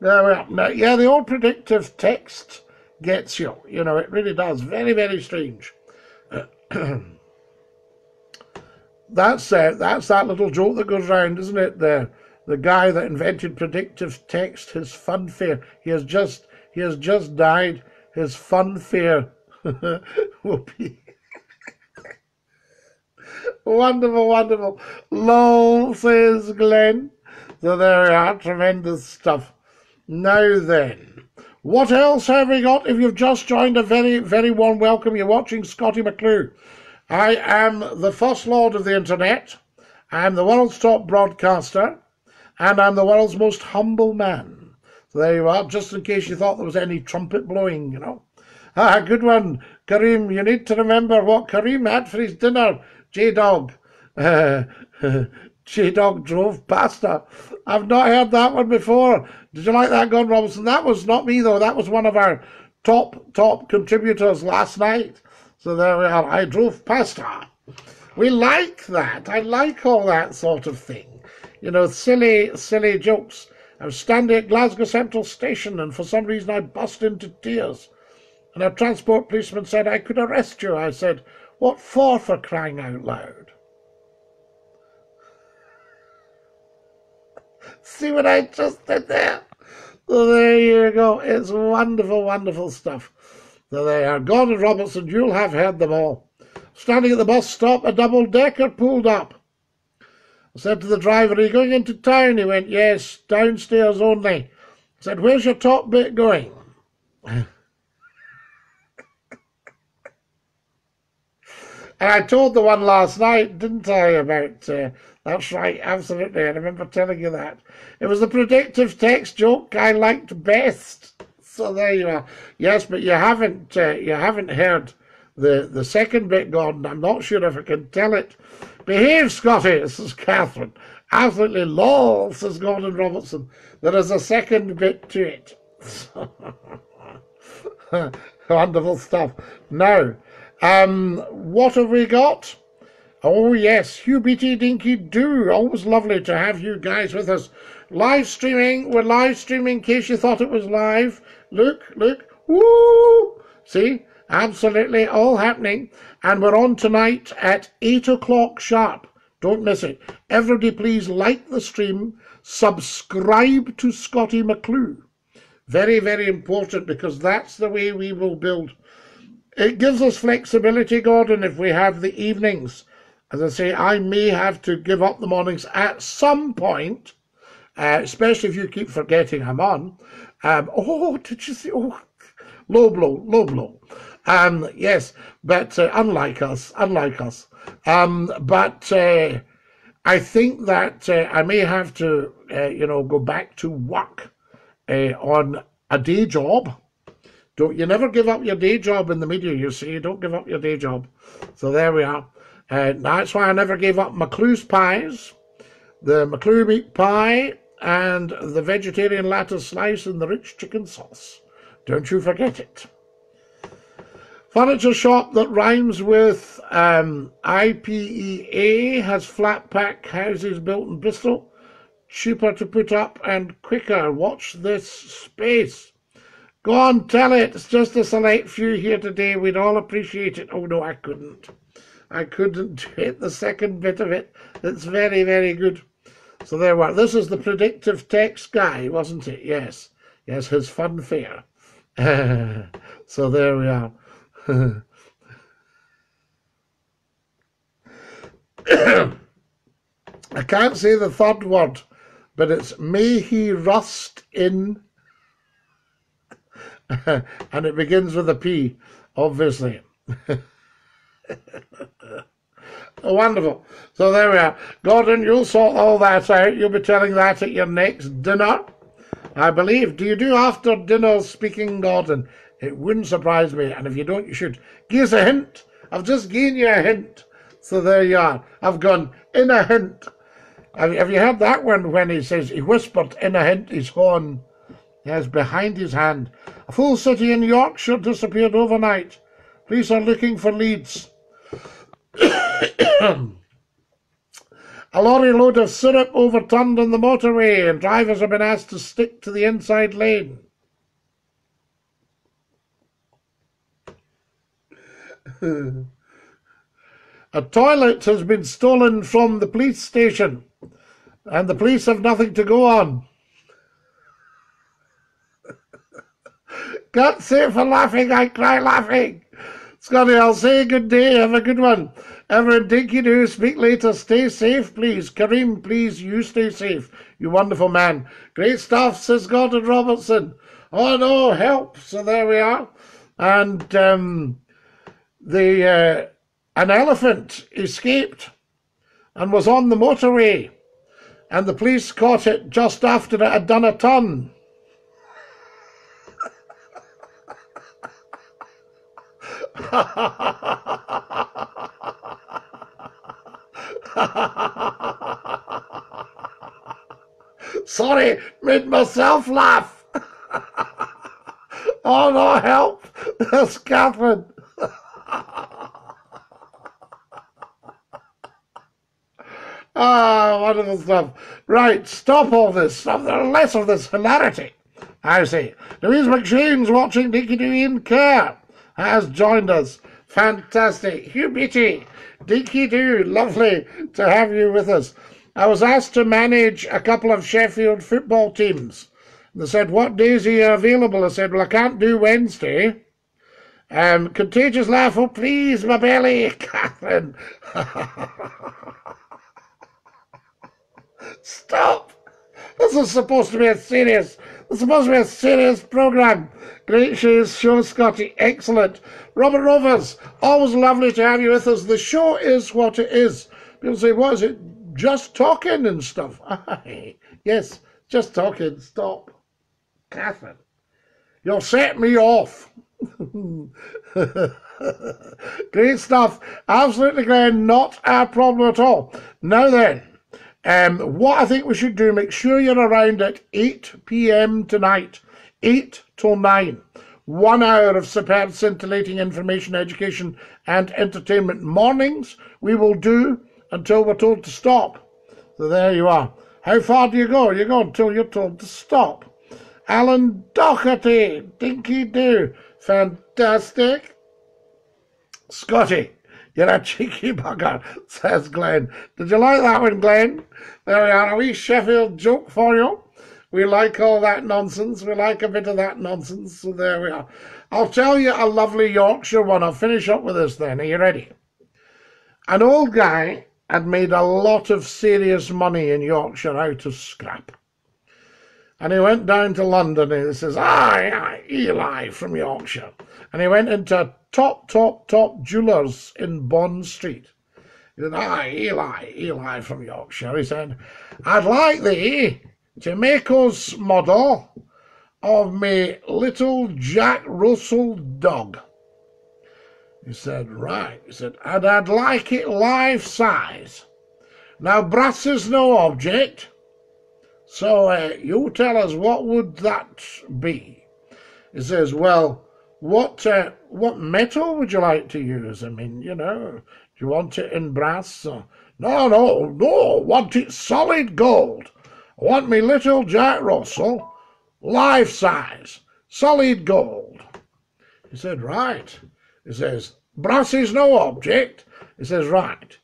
There we are. Now, yeah, the old predictive text gets you. You know, it really does. Very, very strange. that's uh, that's that little joke that goes round, isn't it? The the guy that invented predictive text, his funfair. He has just he has just died. His funfair will be wonderful, wonderful. Lol, says Glenn. So there we are, tremendous stuff. Now then, What else have we got? If you've just joined, a very, very warm welcome. You're watching Scottie McClue. I am the first lord of the internet. I'm the world's top broadcaster. And I'm the world's most humble man. So there you are, just in case you thought there was any trumpet blowing, you know. Ah, good one. Kareem, you need to remember what Kareem had for his dinner. J-Dog. Uh, J-Dog drove pasta. I've not heard that one before. Did you like that, Gordon Robinson? That was not me, though. That was one of our top, top contributors last night. So there we are. I drove past her. We like that. I like all that sort of thing. You know, silly, silly jokes. I was standing at Glasgow Central Station and for some reason I burst into tears. And a transport policeman said I could arrest you. I said, What for, for crying out loud? See what I just did there? So there you go. It's wonderful, wonderful stuff. So they are. Gordon Robertson, you'll have heard them all. Standing at the bus stop, a double decker pulled up. I said to the driver, Are you going into town? He went, Yes, downstairs only. I said, Where's your top bit going? and I told the one last night, didn't I, about uh, that's right, absolutely. I remember telling you that. It was the predictive text joke I liked best. So there you are. Yes, but you haven't uh, you haven't heard the the second bit, Gordon. I'm not sure if I can tell it. Behave, Scottie, says Catherine. Absolutely lol, says Gordon Robertson. There is a second bit to it. Wonderful stuff. Now, um, what have we got? Oh, yes, Hugh Beatty Dinky Do. Always lovely to have you guys with us. Live streaming. We're live streaming in case you thought it was live. Look, look. Woo! See? Absolutely all happening. And we're on tonight at 8 o'clock sharp. Don't miss it. Everybody please like the stream. Subscribe to Scottie McClue. Very, very important because that's the way we will build. It gives us flexibility, Gordon, if we have the evenings as I say, I may have to give up the mornings at some point, uh, especially if you keep forgetting I'm on. Um, oh, did you see? Oh, low blow, low blow. Um, yes, but uh, unlike us, unlike us. Um, but uh, I think that uh, I may have to, uh, you know, go back to work uh, on a day job. Don't you never give up your day job in the media? You see, you don't give up your day job. So there we are. Uh, that's why I never gave up McClue's pies, the McClue meat pie, and the vegetarian lattice slice and the rich chicken sauce. Don't you forget it. Furniture shop that rhymes with um, IPEA has flat pack houses built in Bristol. Cheaper to put up and quicker. Watch this space. Go on, tell it. It's just a select few here today. We'd all appreciate it. Oh, no, I couldn't. I couldn't hit the second bit of it. It's very, very good. So there we are. This is the predictive text guy, wasn't it? Yes. Yes, his fun fair. so there we are. I can't say the third word, but it's may he rust in, and it begins with a P, obviously. Oh, wonderful. So there we are. Gordon, you'll sort all that out. You'll be telling that at your next dinner. I believe. Do you do after dinner speaking, Gordon? It wouldn't surprise me. And if you don't, you should. Give us a hint. I've just given you a hint. So there you are. I've gone in a hint. Have, have you heard that one when he says he whispered in a hint his horn? Yes, behind his hand. A full city in Yorkshire disappeared overnight. Police are looking for leads. a lorry load of syrup overturned on the motorway and drivers have been asked to stick to the inside lane. a toilet has been stolen from the police station and the police have nothing to go on. Can't say for laughing, I cry laughing. Scottie, I'll say good day. Have a good one. Everett, Dinky Do, speak later. Stay safe, please. Kareem, please, you stay safe. You wonderful man. Great stuff, says Gordon Robertson. Oh no, help! So there we are, and um, the uh, an elephant escaped and was on the motorway, and the police caught it just after it had done a turn. Sorry, made myself laugh. oh no, help! That's Catherine. Ah, wonderful stuff. Right, stop all this stuff. Less of this hilarity. I see. Louise McShane's watching Dinky Doo in care. Has joined us. Fantastic. Hugh Beatty, Dinky Doo, lovely to have you with us. I was asked to manage a couple of Sheffield football teams. They said, what days are you available? I said, well, I can't do Wednesday. Um, contagious laugh, oh please, my belly, Catherine. Stop! This is supposed to be a serious, this is supposed to be a serious program. Great shows, show, Scottie. Excellent. Robert Rovers, always lovely to have you with us. The show is what it is. People say, what is it? Just talking and stuff. yes, just talking. Stop. Catherine, you'll set me off. Great stuff. Absolutely, Glenn. Not a problem at all. Now then, um, what I think we should do, make sure you're around at 8 p.m. tonight, 8 till 9. One hour of superb, scintillating information, education, and entertainment. Mornings we will do until we're told to stop. So there you are. How far do you go? You go until you're told to stop. Alan Doherty, Dinky Doo, fantastic. Scottie, you're a cheeky bugger, says Glenn. Did you like that one, Glenn? There we are, a wee Sheffield joke for you. We like all that nonsense. We like a bit of that nonsense. So there we are. I'll tell you a lovely Yorkshire one. I'll finish up with this then. Are you ready? An old guy had made a lot of serious money in Yorkshire out of scrap. And he went down to London and he says, Aye, aye, Eli from Yorkshire. And he went into top, top, top jewellers in Bond Street. He said, Aye, Eli, Eli from Yorkshire. He said, I'd like thee to make us model of me little Jack Russell dog. He said, right. He said, and I'd like it life size. Now, brass is no object. So uh, you tell us what would that be? He says, well, what uh, what metal would you like to use? I mean, you know, do you want it in brass? Or... No, no, no, want it solid gold. Want me little Jack Russell, life size, solid gold. He said, right. He says, brass is no object. He says, right.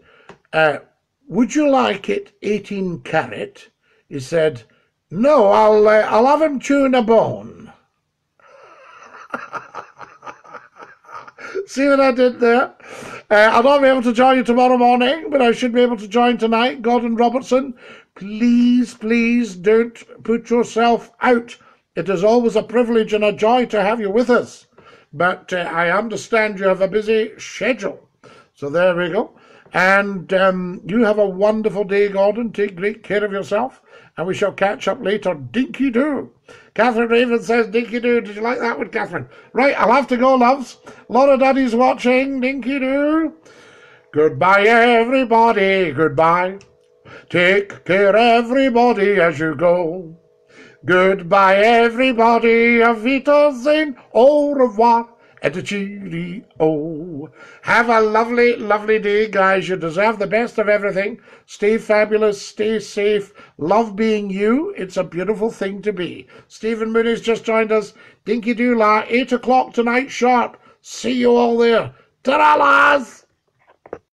Uh, would you like it 18 carat? He said, no, I'll, uh, I'll have him chewing a bone. See what I did there? Uh, I'll not be able to join you tomorrow morning, but I should be able to join tonight. Gordon Robertson, please, please don't put yourself out. It is always a privilege and a joy to have you with us. But uh, I understand you have a busy schedule. So there we go. And um, you have a wonderful day, Gordon. Take great care of yourself. And we shall catch up later. Dinky doo. Catherine Raven says, Dinky doo. Did you like that one, Catherine? Right, I'll have to go, loves. Laura Daddy's watching. Dinky doo. Goodbye, everybody. Goodbye. Take care, everybody, as you go. Goodbye, everybody. Auf Wiedersehen. Au revoir and a cheerio. Have a lovely, lovely day, guys. You deserve the best of everything. Stay fabulous, stay safe, love being you. It's a beautiful thing to be. Stephen Mooney's just joined us. Dinky Doo La, 8 o'clock tonight sharp. See you all there. Ta-ra, lads!